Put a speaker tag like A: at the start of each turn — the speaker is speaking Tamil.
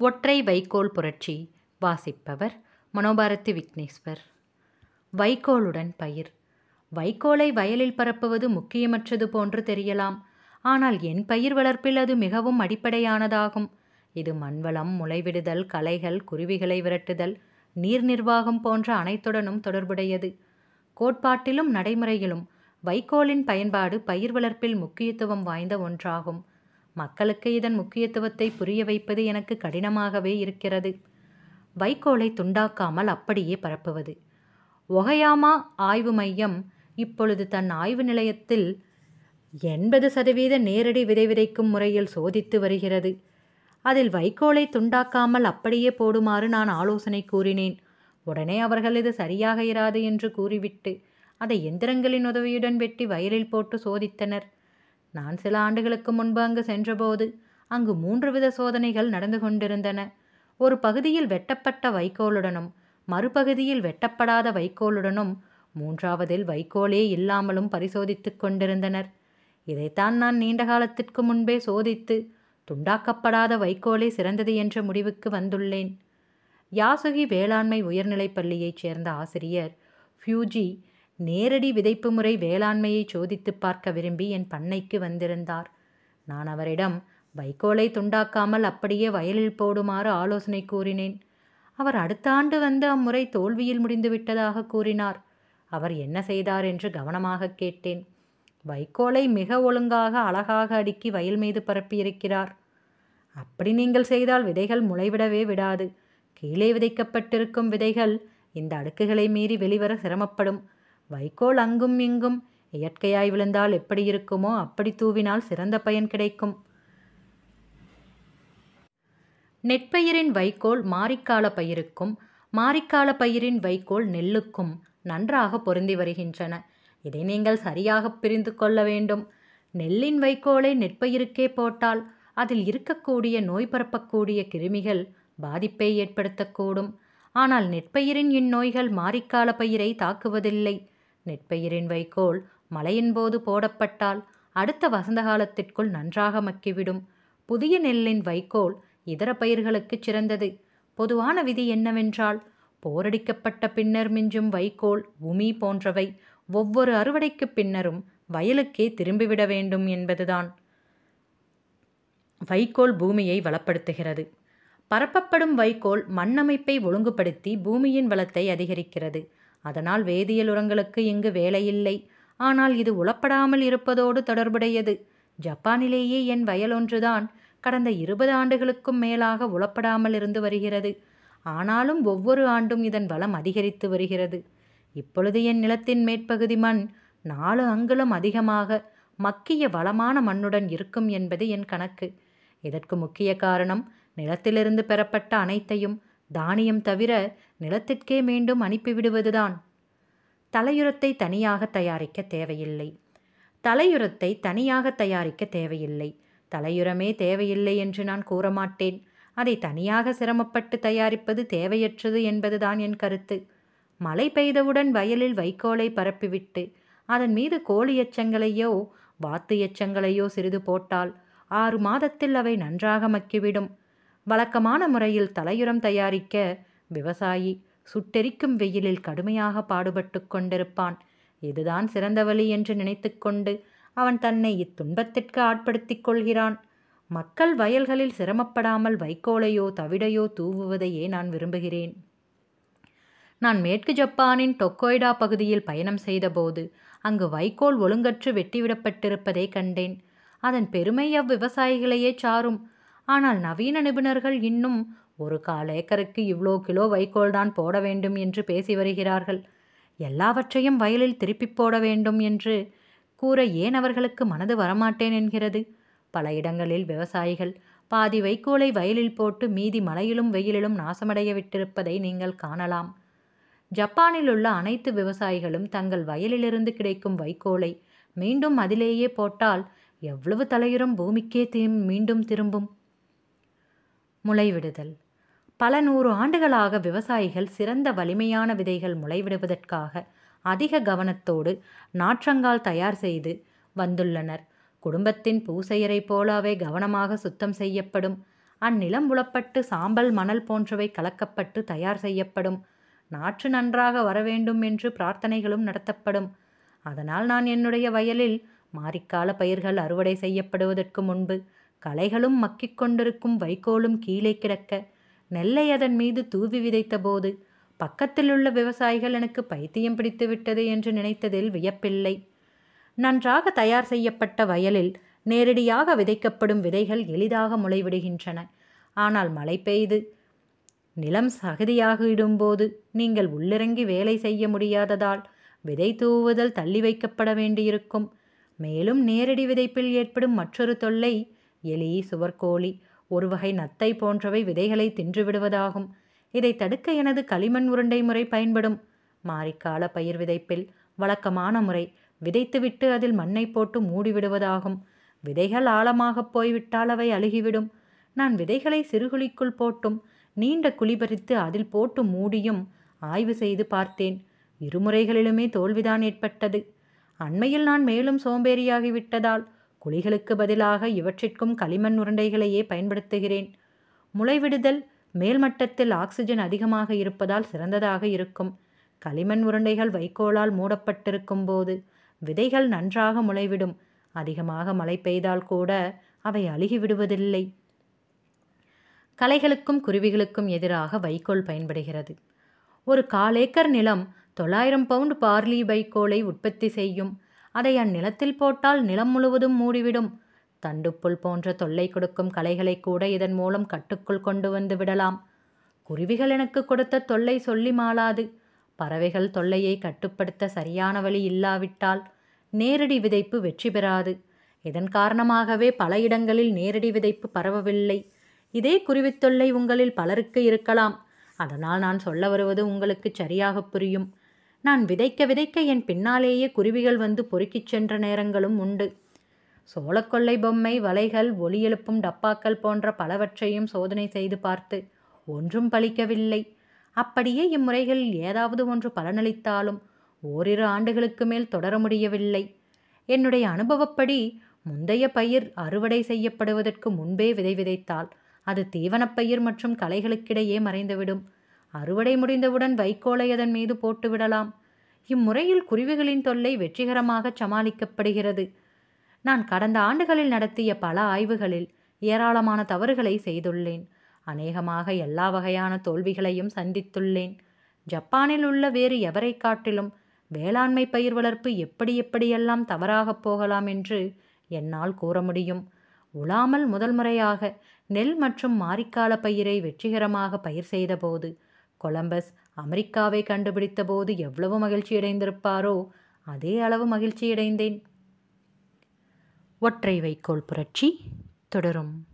A: ஒற்றை வைக்கோல் புரட்சி. வாசிப்பவர் மனோபாரதி விக்னேஸ்வர். வைக்கோலுடன் பயிர். வைக்கோலை வயலில் பரப்புவது முக்கியமற்றது போன்று தெரியலாம். ஆனால் என் பயிர் வளர்ப்பில் அது மிகவும் அடிப்படையானதாகும். இது மண்வளம் முளைவிடுதல் களைகள் குருவிகளை விரட்டுதல் நீர் நிர்வாகம் போன்ற அனைத்துடனும் தொடர்புடையது. கோட்பாட்டிலும் நடைமுறையிலும் வைக்கோலின் பயன்பாடு பயிர் வளர்ப்பில் முக்கியத்துவம் வாய்ந்த ஒன்றாகும். மக்களுக்கு இதன் முக்கியத்துவத்தை புரிய வைப்பது எனக்கு கடினமாகவே இருக்கிறது. வைக்கோலை துண்டாக்காமல் அப்படியே பரப்புவது. ஒகையாமா ஆய்வு மையம் இப்பொழுது தன் ஆய்வு நிலையத்தில் எண்பது சதவீத நேரடி விதை விதைக்கும் முறையில் சோதித்து வருகிறது. அதில் வைக்கோலை துண்டாக்காமல் அப்படியே போடுமாறு நான் ஆலோசனை கூறினேன். உடனே அவர்கள் இது சரியாக இராது என்று கூறிவிட்டு அதை எந்திரங்களின் உதவியுடன் வெட்டி வயலில் போட்டு சோதித்தனர். நான் சில ஆண்டுகளுக்கு முன்பு அங்கு சென்றபோது அங்கு மூன்று வித சோதனைகள் நடந்து கொண்டிருந்தன. ஒரு பகுதியில் வெட்டப்பட்ட வைக்கோலுடனும் மறுபகுதியில் வெட்டப்படாத வைக்கோலுடனும் மூன்றாவதில் வைக்கோலே இல்லாமலும் பரிசோதித்துக் கொண்டிருந்தனர். இதைத்தான் நான் நீண்ட காலத்திற்கு முன்பே சோதித்து துண்டாக்கப்படாத வைக்கோலே சிறந்தது என்ற முடிவுக்கு வந்துள்ளேன். யாசுகி வேளாண்மை உயர்நிலைப் பள்ளியைச் சேர்ந்த ஆசிரியர் ஃபியூஜி நேரடி விதைப்பு முறை வேளாண்மையை சோதித்து பார்க்க விரும்பி என் பண்ணைக்கு வந்திருந்தார். நான் அவரிடம் வைக்கோலை துண்டாக்காமல் அப்படியே வயலில் போடுமாறு ஆலோசனை கூறினேன். அவர் அடுத்த ஆண்டு வந்து அம்முறை தோல்வியில் முடிந்துவிட்டதாக கூறினார். அவர் என்ன செய்தார் என்று கவனமாக கேட்டேன். வைக்கோலை மிக ஒழுங்காக அழகாக அடுக்கி வயல் மீது பரப்பியிருக்கிறார். அப்படி நீங்கள் செய்தால் விதைகள் முளைவிடவே விடாது. கீழே விதைக்கப்பட்டிருக்கும் விதைகள் இந்த அடுக்குகளை மீறி வெளிவர சிரமப்படும். வைக்கோல் அங்கும் இங்கும். இயற்கையாய் விழுந்தால் எப்படி இருக்குமோ அப்படி தூவினால் சிறந்த பயன் கிடைக்கும். நெற்பயிரின் வைக்கோல் மாரிக்கால பயிருக்கும். மாரிக்கால பயிரின் வைக்கோல் நெல்லுக்கும் நன்றாக பொருந்தி வருகின்றன. இதை நீங்கள் சரியாக பிரிந்து கொள்ள வேண்டும். நெல்லின் வைக்கோலை நெற்பயிருக்கே போட்டால் அதில் இருக்கக்கூடிய நோய் பரப்பக்கூடிய கிருமிகள் பாதிப்பை ஏற்படுத்தக்கூடும். ஆனால் நெற்பயிரின் இந்நோய்கள் மாரிக்கால பயிரை தாக்குவதில்லை. நெற்பயிரின் வைக்கோல் மழையின் போது போடப்பட்டால் அடுத்த வசந்த காலத்திற்குள் நன்றாக மக்கிவிடும். புதிய நெல்லின் வைக்கோல் இதர பயிர்களுக்கு சிறந்தது. பொதுவான விதி என்னவென்றால் போரடிக்கப்பட்ட பின்னர் மிஞ்சும் வைக்கோல் உமி போன்றவை ஒவ்வொரு அறுவடைக்கு பின்னரும் வயலுக்கே திரும்பிவிட வேண்டும் என்பதுதான். வைக்கோல் பூமியை வளப்படுத்துகிறது. பரப்பப்படும் வைக்கோல் மண்ணமைப்பை ஒழுங்குபடுத்தி பூமியின் வளத்தை அதிகரிக்கிறது. அதனால் வேதியியல் உரங்களுக்கு இங்கு வேலையில்லை. ஆனால் இது உளப்படாமல் இருப்பதோடு தொடர்புடையது. ஜப்பானிலேயே என் வயல் ஒன்றுதான். கடந்த இருபது ஆண்டுகளுக்கும் மேலாக உளப்படாமல் இருந்து வருகிறது. ஆனாலும் ஒவ்வொரு ஆண்டும் இதன் வளம் அதிகரித்து வருகிறது. இப்பொழுது என் நிலத்தின் மேற்பகுதி மண் நாலு அங்குலம் அதிகமாக மக்கிய வளமான மண்ணுடன் இருக்கும் என்பது என் கணக்கு. இதற்கு முக்கிய காரணம் நிலத்திலிருந்து பெறப்பட்ட அனைத்தையும் தானியம் தவிர நிலத்திற்கே மீண்டும் அனுப்பிவிடுவதுதான் தலையுரத்தை தனியாக தயாரிக்க தேவையில்லை. தலையுரத்தை தனியாக தயாரிக்க தேவையில்லை. தலையுரமே தேவையில்லை என்று நான் கூறமாட்டேன். அதை தனியாக சிரமப்பட்டு தயாரிப்பது தேவையற்றது என்பதுதான் என் கருத்து. மழை பெய்தவுடன் வயலில் வைக்கோலை பரப்பிவிட்டு அதன் மீது கோழி எச்சங்களையோ வாத்து எச்சங்களையோ சிறிது போட்டால் ஆறு மாதத்தில் அவை நன்றாக மக்கிவிடும். வழக்கமான முறையில் தலையுரம் தயாரிக்க விவசாயி சுட்டெரிக்கும் வெயிலில் கடுமையாக பாடுபட்டு கொண்டிருப்பான். இதுதான் சிறந்த வழி என்று நினைத்துக்கொண்டு அவன் தன்னை இத்துன்பத்திற்கு ஆட்படுத்திக் கொள்கிறான். மக்கள் வயல்களில் சிரமப்படாமல் வைக்கோலையோ தவிடையோ தூவுவதையே நான் விரும்புகிறேன். நான் மேற்கு ஜப்பானின் டொக்கோய்டா பகுதியில் பயணம் செய்தபோது அங்கு வைக்கோல் ஒழுங்கற்று வெட்டிவிடப்பட்டிருப்பதை கண்டேன். அதன் பெருமை அவ்விவசாயிகளையே சாரும். ஆனால் நவீன நிபுணர்கள் இன்னும் ஒரு கால் ஏக்கருக்கு இவ்வளோ கிலோ வைக்கோல் தான் போட வேண்டும் என்று பேசி வருகிறார்கள். எல்லாவற்றையும் வயலில் திருப்பிப் போட வேண்டும் என்று கூற ஏன் அவர்களுக்கு மனது வரமாட்டேன் என்கிறது? பல இடங்களில் விவசாயிகள் பாதி வைக்கோலை வயலில் போட்டு மீதி மழையிலும் வெயிலிலும் நாசமடைய விட்டிருப்பதை நீங்கள் காணலாம். ஜப்பானில் உள்ள அனைத்து விவசாயிகளும் தங்கள் வயலிலிருந்து கிடைக்கும் வைக்கோலை மீண்டும் அதிலேயே போட்டால் எவ்வளவு தலையுறும் பூமிக்கே தீம் மீண்டும் திரும்பும். முளைவிடுதல். பல நூறு ஆண்டுகளாக விவசாயிகள் சிறந்த வலிமையான விதைகள் முளைவிடுவதற்காக அதிக கவனத்தோடு நாற்றங்கால் தயார் செய்து வந்துள்ளனர். குடும்பத்தின் பூசையரை போலவே கவனமாக சுத்தம் செய்யப்படும் அந்நிலம் உளப்பட்டு சாம்பல் மணல் போன்றவை கலக்கப்பட்டு தயார் செய்யப்படும் நாற்று நன்றாக வரவேண்டும் என்று பிரார்த்தனைகளும் நடத்தப்படும். அதனால் நான் என்னுடைய வயலில் மாரிக்கால பயிர்கள் அறுவடை செய்யப்படுவதற்கு முன்பு களைகளும் மக்கிக் கொண்டிருக்கும் வைக்கோலும் கீழே கிடக்க நெல்லை அதன் மீது தூவி விதைத்தபோது பக்கத்திலுள்ள விவசாயிகள் எனக்கு பைத்தியம் பிடித்து விட்டது என்று நினைத்ததில் வியப்பில்லை. நன்றாக தயார் செய்யப்பட்ட வயலில் நேரடியாக விதைக்கப்படும் விதைகள் எளிதாக முளைவிடுகின்றன. ஆனால் மழை பெய்து நிலம் சகதியாக இடும்போது நீங்கள் உள்ளிறங்கி வேலை செய்ய முடியாததால் விதை தூவுதல் தள்ளி வைக்கப்பட வேண்டியிருக்கும். மேலும் நேரடி விதைப்பில் ஏற்படும் மற்றொரு தொல்லை எலி சுவர்கோழி ஒரு வகை நத்தை போன்றவை விதைகளை தின்று விடுவதாகும் இதை தடுக்க எனது களிமண் உருண்டை முறை பயன்படும். மாரிக்கால பயிர் விதைப்பில் வழக்கமான முறை விதைத்துவிட்டு அதில் மண்ணை போட்டு மூடிவிடுவதாகும். விதைகள் ஆழமாகப் போய்விட்டால் அவை அழுகிவிடும். நான் விதைகளை சிறுகுழிக்குள் போட்டும் நீண்ட குழி பறித்து அதில் போட்டு மூடியும் ஆய்வு செய்து பார்த்தேன். இருமுறைகளிலுமே தோல்விதான் ஏற்பட்டது. அண்மையில் நான் மேலும் சோம்பேறியாகிவிட்டதால் குழிகளுக்கு பதிலாக இவற்றிற்கும் களிமண் உருண்டைகளையே பயன்படுத்துகிறேன். முளைவிடுதல் மேல்மட்டத்தில் ஆக்சிஜன் அதிகமாக இருப்பதால் சிறந்ததாக இருக்கும். களிமண் உருண்டைகள் வைக்கோலால் மூடப்பட்டிருக்கும் போது விதைகள் நன்றாக முளைவிடும். அதிகமாக மழை பெய்தால் கூட அவை அழுகி விடுவதில்லை களைகளுக்கும் குருவிகளுக்கும் எதிராக வைக்கோல் பயன்படுகிறது. ஒரு காலேக்கர் நிலம் தொள்ளாயிரம் பவுண்ட் பார்லி வைக்கோலை உற்பத்தி செய்யும் அதை அந்நிலத்தில் போட்டால் நிலம் முழுவதும் மூடிவிடும். தண்டுப்புல் போன்ற தொல்லை கொடுக்கும் கலைகளை கூட இதன் மூலம் கட்டுக்குள் கொண்டு வந்து விடலாம். குருவிகள் எனக்கு கொடுத்த தொல்லை சொல்லி மாளாது. பறவைகள் தொல்லையை கட்டுப்படுத்த சரியான வழி இல்லாவிட்டால் நேரடி விதைப்பு வெற்றி பெறாது. இதன் காரணமாகவே பல இடங்களில் நேரடி விதைப்பு பரவவில்லை. இதே குருவித் தொல்லை உங்களில் பலருக்கு இருக்கலாம். அதனால் நான் சொல்ல வருவது உங்களுக்கு சரியாக புரியும். நான் விதைக்க விதைக்க என் பின்னாலேயே குருவிகள் வந்து பொறுக்கிச் சென்ற நேரங்களும் உண்டு. சோளக்கொள்ளை பொம்மை வலைகள் ஒலி எழுப்பும் டப்பாக்கள் போன்ற பலவற்றையும் சோதனை செய்து பார்த்து ஒன்றும் பலிக்கவில்லை அப்படியே இம்முறைகளில் ஏதாவது ஒன்று பலனளித்தாலும் ஓரிரு ஆண்டுகளுக்கு மேல் தொடர முடியவில்லை. என்னுடைய அனுபவப்படி முந்தைய பயிர் அறுவடை செய்யப்படுவதற்கு முன்பே விதை விதைத்தால் அது தீவனப்பயிர் மற்றும் களைகளுக்கிடையே மறைந்துவிடும். அறுவடை முடிந்தவுடன் வைக்கோலை அதன் மீது போட்டுவிடலாம் இம்முறையில் குருவிகளின் தொல்லை வெற்றிகரமாக சமாளிக்கப்படுகிறது. நான் கடந்த ஆண்டுகளில் நடத்திய பல ஆய்வுகளில் ஏராளமான தவறுகளை செய்துள்ளேன். அநேகமாக எல்லா வகையான தோல்விகளையும் சந்தித்துள்ளேன். ஜப்பானில் உள்ள வேறு எவரை காட்டிலும் வேளாண்மை பயிர் வளர்ப்பு எப்படி எப்படியெல்லாம் தவறாகப் போகலாம் என்று என்னால் கூற முடியும். உழாமல் முதல் முறையாக நெல் மற்றும் மாரிக்கால பயிரை வெற்றிகரமாக பயிர் செய்தபோது கொலம்பஸ் அமெரிக்காவை கண்டுபிடித்தபோது எவ்வளவு மகிழ்ச்சியடைந்திருப்பாரோ அதே அளவு மகிழ்ச்சியடைந்தேன். ஒற்றை வைக்கோல் புரட்சி தொடரும்.